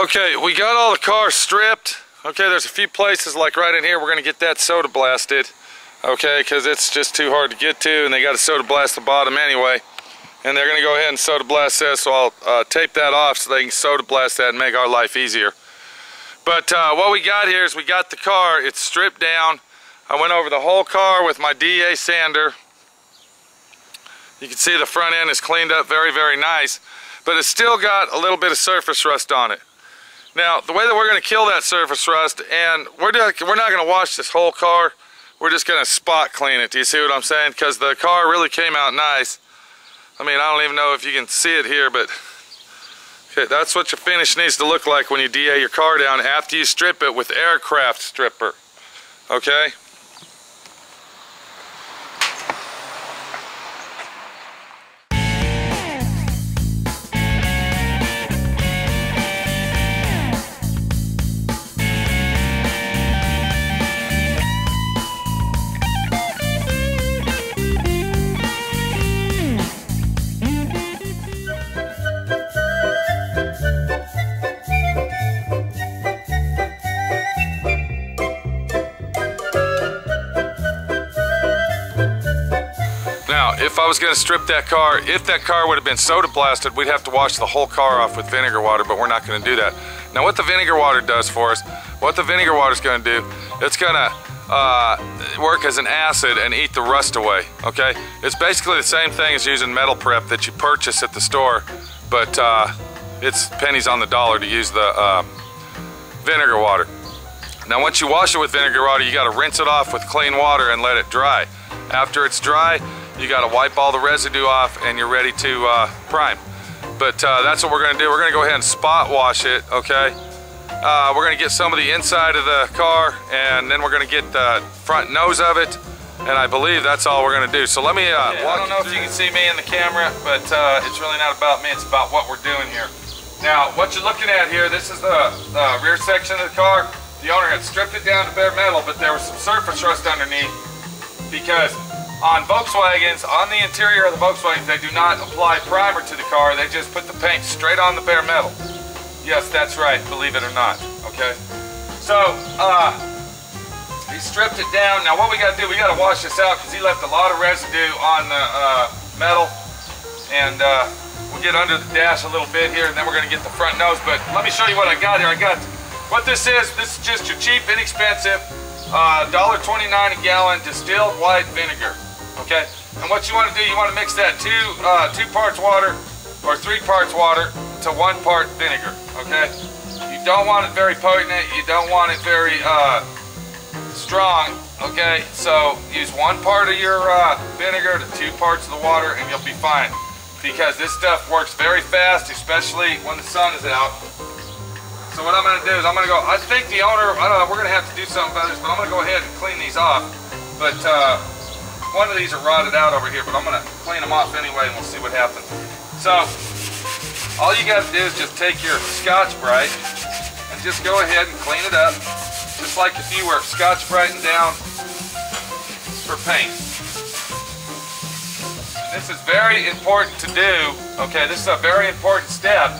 Okay, we got all the cars stripped. Okay, there's a few places like right in here, we're gonna get that soda blasted. Okay, because it's just too hard to get to and they got to soda blast the bottom anyway. And they're gonna go ahead and soda blast this, so I'll uh, tape that off so they can soda blast that and make our life easier. But uh, what we got here is we got the car, it's stripped down. I went over the whole car with my DA sander. You can see the front end is cleaned up very, very nice, but it's still got a little bit of surface rust on it. Now, the way that we're gonna kill that surface rust, and we're, we're not gonna wash this whole car, we're just gonna spot clean it. Do you see what I'm saying? Because the car really came out nice. I mean, I don't even know if you can see it here, but okay, that's what your finish needs to look like when you DA your car down after you strip it with aircraft stripper. Okay? Now, if I was gonna strip that car, if that car would have been soda blasted, we'd have to wash the whole car off with vinegar water, but we're not gonna do that. Now, what the vinegar water does for us, what the vinegar water is gonna do, it's gonna uh, work as an acid and eat the rust away, okay? It's basically the same thing as using metal prep that you purchase at the store, but uh, it's pennies on the dollar to use the uh, vinegar water. Now once you wash it with vinegar water, you gotta rinse it off with clean water and let it dry. After it's dry, you gotta wipe all the residue off and you're ready to uh, prime. But uh, that's what we're gonna do. We're gonna go ahead and spot wash it, okay? Uh, we're gonna get some of the inside of the car and then we're gonna get the front nose of it. And I believe that's all we're gonna do. So let me uh, Yeah, I don't know if you can see me in the camera, but uh, it's really not about me, it's about what we're doing here. Now, what you're looking at here, this is the, the rear section of the car. The owner had stripped it down to bare metal, but there was some surface rust underneath because on Volkswagens, on the interior of the Volkswagens, they do not apply primer to the car. They just put the paint straight on the bare metal. Yes, that's right, believe it or not, okay? So, uh, he stripped it down. Now what we gotta do, we gotta wash this out because he left a lot of residue on the uh, metal. And uh, we'll get under the dash a little bit here and then we're gonna get the front nose. But let me show you what I got here. I got, what this is, this is just your cheap, inexpensive, uh, $1.29 a gallon distilled white vinegar, okay? And what you wanna do, you wanna mix that two, uh, two parts water or three parts water to one part vinegar, okay? You don't want it very potent, you don't want it very uh, strong, okay? So use one part of your uh, vinegar to two parts of the water and you'll be fine. Because this stuff works very fast, especially when the sun is out. So what I'm gonna do is I'm gonna go, I think the owner, I don't know, we're gonna have to do something about this, but I'm gonna go ahead and clean these off. But uh, one of these are rotted out over here, but I'm gonna clean them off anyway and we'll see what happens. So, all you gotta do is just take your Scotch Brite and just go ahead and clean it up. Just like if you were Scotch Brighting down for paint. And this is very important to do, okay, this is a very important step.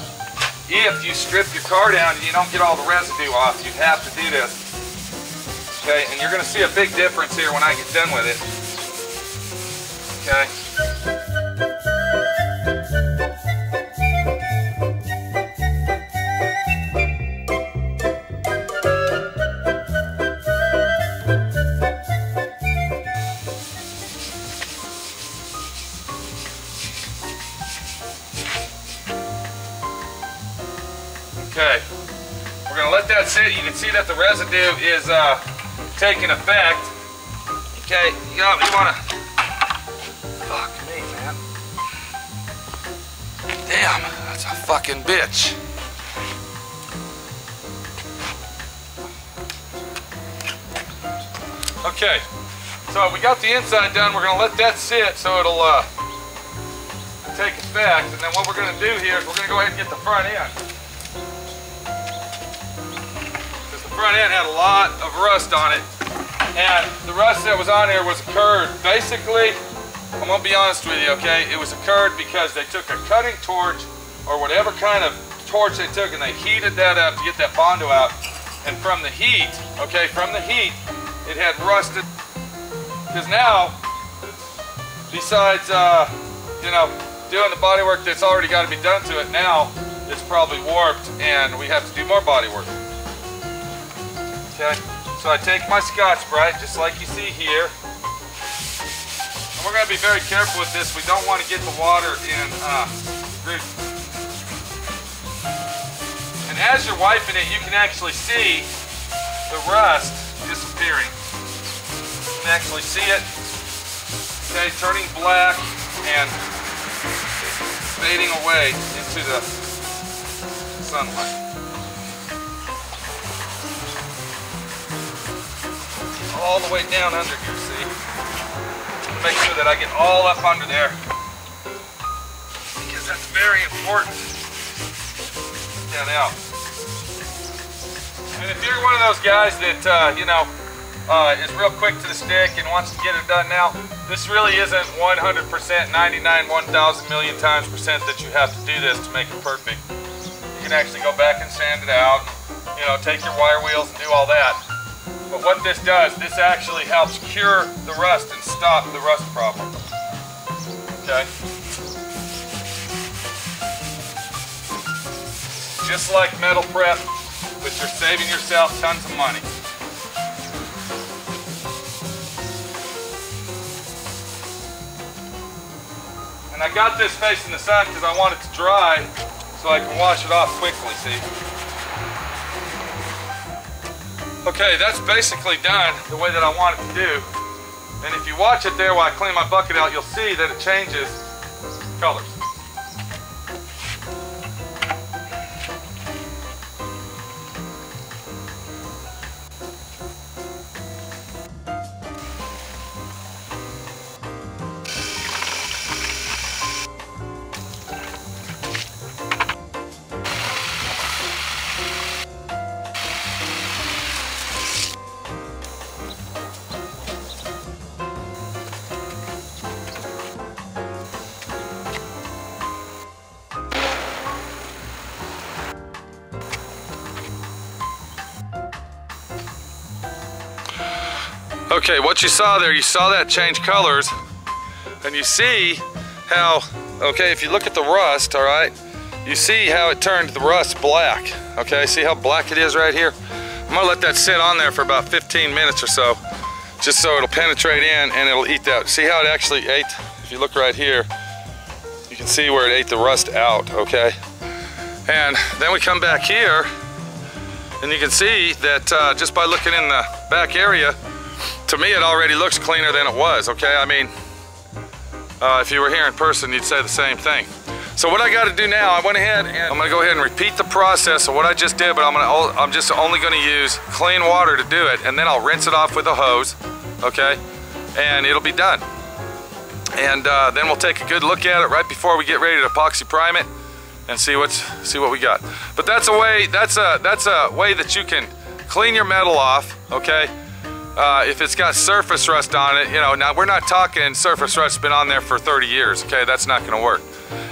If you strip your car down and you don't get all the residue off, you have to do this. Okay, and you're gonna see a big difference here when I get done with it. Okay. Okay. We're gonna let that sit. You can see that the residue is uh, taking effect. Okay, you know, you wanna, Damn, that's a fucking bitch. Okay, so we got the inside done. We're gonna let that sit so it'll uh, take effect. And then what we're gonna do here is we're gonna go ahead and get the front end. Because the front end had a lot of rust on it. And the rust that was on here was occurred. Basically, I'm gonna be honest with you, okay? It was occurred because they took a cutting torch or whatever kind of torch they took and they heated that up to get that Bondo out. And from the heat, okay, from the heat, it had rusted. Because now, besides, uh, you know, doing the body work that's already got to be done to it, now it's probably warped and we have to do more body work. Okay, so I take my Scotch-Brite, just like you see here. And we're going to be very careful with this. We don't want to get the water in uh, And as you're wiping it, you can actually see the rust disappearing. You can actually see it, okay, turning black and fading away into the sunlight. All the way down under here? Make sure that I get all up under there because that's very important that out. And if you're one of those guys that, uh, you know, uh, is real quick to the stick and wants to get it done now, this really isn't 100%, 99, 1,000 million times percent that you have to do this to make it perfect. You can actually go back and sand it out, you know, take your wire wheels and do all that. But what this does, this actually helps cure the rust and stop the rust problem. Okay? just like metal prep, but you're saving yourself tons of money. And I got this facing the sun because I want it to dry so I can wash it off quickly, see? Okay, that's basically done the way that I want it to do. And if you watch it there while I clean my bucket out, you'll see that it changes colors. Okay, what you saw there, you saw that change colors, and you see how, okay, if you look at the rust, all right, you see how it turned the rust black, okay? See how black it is right here? I'm gonna let that sit on there for about 15 minutes or so, just so it'll penetrate in and it'll eat that. See how it actually ate? If you look right here, you can see where it ate the rust out, okay? And then we come back here, and you can see that uh, just by looking in the back area, to me it already looks cleaner than it was, okay? I mean, uh, if you were here in person, you'd say the same thing. So what I gotta do now, I went ahead and I'm gonna go ahead and repeat the process of what I just did, but I'm gonna, I'm just only gonna use clean water to do it, and then I'll rinse it off with a hose, okay? And it'll be done. And uh, then we'll take a good look at it right before we get ready to epoxy prime it and see what's see what we got. But that's a way that's a that's a way that you can clean your metal off, okay? Uh, if it's got surface rust on it, you know, now we're not talking surface rust been on there for 30 years, okay? That's not gonna work.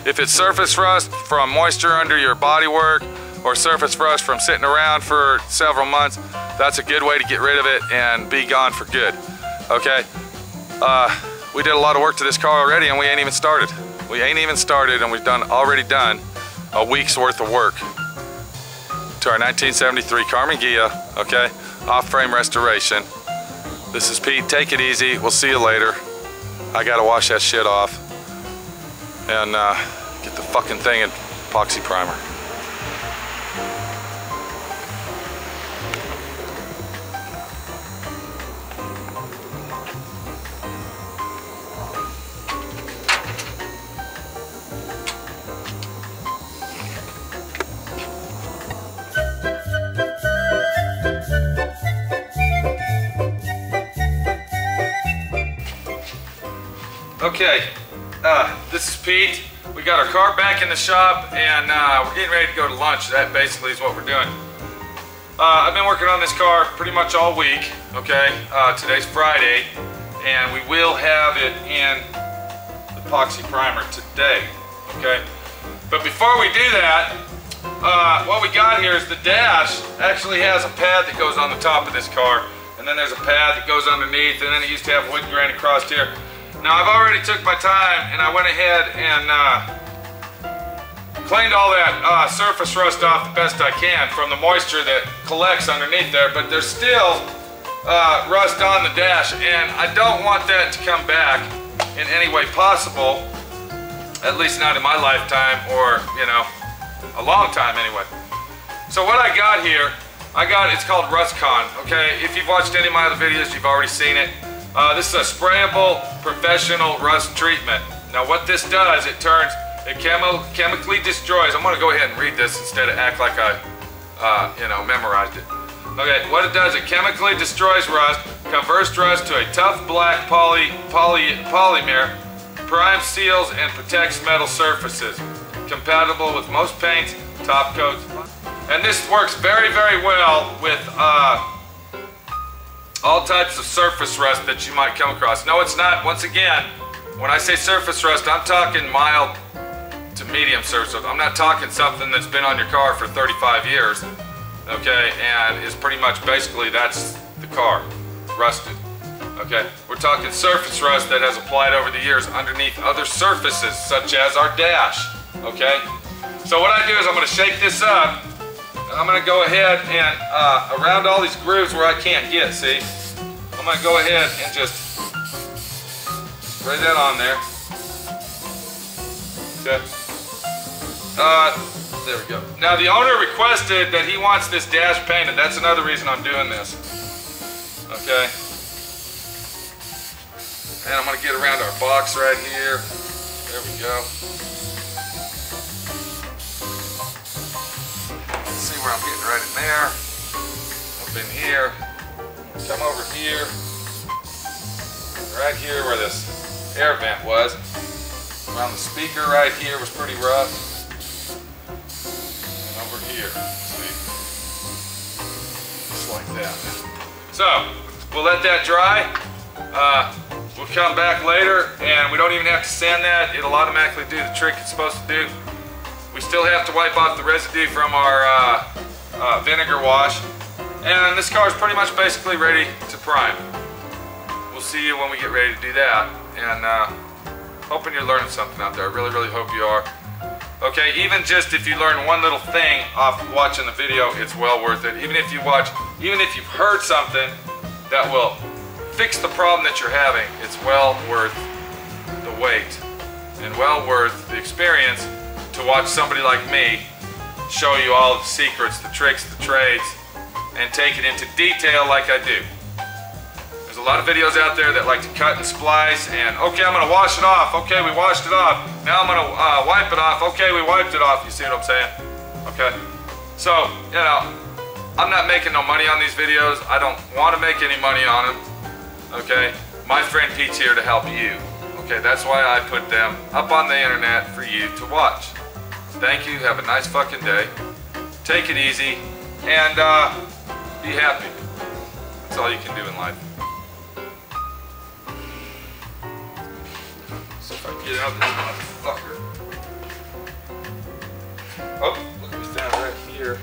If it's surface rust from moisture under your bodywork or surface rust from sitting around for several months, that's a good way to get rid of it and be gone for good, okay? Uh, we did a lot of work to this car already and we ain't even started. We ain't even started and we've done already done a week's worth of work to our 1973 Karmann Ghia, okay? Off-frame restoration. This is Pete. Take it easy. We'll see you later. I gotta wash that shit off and uh, get the fucking thing in epoxy primer. Okay, uh, this is Pete. We got our car back in the shop and uh, we're getting ready to go to lunch. That basically is what we're doing. Uh, I've been working on this car pretty much all week, okay? Uh, today's Friday and we will have it in epoxy primer today, okay? But before we do that, uh, what we got here is the dash actually has a pad that goes on the top of this car, and then there's a pad that goes underneath, and then it used to have wood grain across here. Now I've already took my time, and I went ahead and uh, cleaned all that uh, surface rust off the best I can from the moisture that collects underneath there, but there's still uh, rust on the dash, and I don't want that to come back in any way possible, at least not in my lifetime, or, you know, a long time anyway. So what I got here, I got, it's called RustCon, okay? If you've watched any of my other videos, you've already seen it. Uh, this is a sprayable professional rust treatment. Now what this does, it turns, it chemi chemically destroys, I'm gonna go ahead and read this instead of act like I, uh, you know, memorized it. Okay, what it does, it chemically destroys rust, converts rust to a tough black poly, poly, polymer, primes, seals, and protects metal surfaces compatible with most paints, top coats. And this works very, very well with uh, all types of surface rust that you might come across. No, it's not. Once again, when I say surface rust, I'm talking mild to medium surface. I'm not talking something that's been on your car for 35 years, okay, and is pretty much basically that's the car, rusted. Okay, we're talking surface rust that has applied over the years underneath other surfaces, such as our dash okay? So what I do is I'm gonna shake this up, I'm gonna go ahead and uh, around all these grooves where I can't get, see? I'm gonna go ahead and just spray that on there. Okay. Uh, there we go. Now the owner requested that he wants this dash painted. That's another reason I'm doing this. Okay. And I'm gonna get around our box right here. There we go. Where I'm getting right in there. Up in here. Come over here. Right here where this air vent was. Around the speaker right here was pretty rough. And over here, see? Just like that. So, we'll let that dry. Uh, we'll come back later and we don't even have to sand that. It'll automatically do the trick it's supposed to do. We still have to wipe off the residue from our uh, uh, vinegar wash. And this car is pretty much basically ready to prime. We'll see you when we get ready to do that. And uh, hoping you're learning something out there. I really, really hope you are. Okay, even just if you learn one little thing off watching the video, it's well worth it. Even if you watch, even if you've heard something that will fix the problem that you're having, it's well worth the wait and well worth the experience to watch somebody like me show you all the secrets, the tricks, the trades, and take it into detail like I do. There's a lot of videos out there that like to cut and splice and, okay, I'm gonna wash it off. Okay, we washed it off. Now I'm gonna uh, wipe it off. Okay, we wiped it off. You see what I'm saying? Okay. So, you know, I'm not making no money on these videos. I don't want to make any money on them. Okay? My friend Pete's here to help you. Okay, that's why I put them up on the internet for you to watch. Thank you. Have a nice fucking day. Take it easy. And uh, be happy. That's all you can do in life. See if I get out of this motherfucker. Oh, look, we stand right here.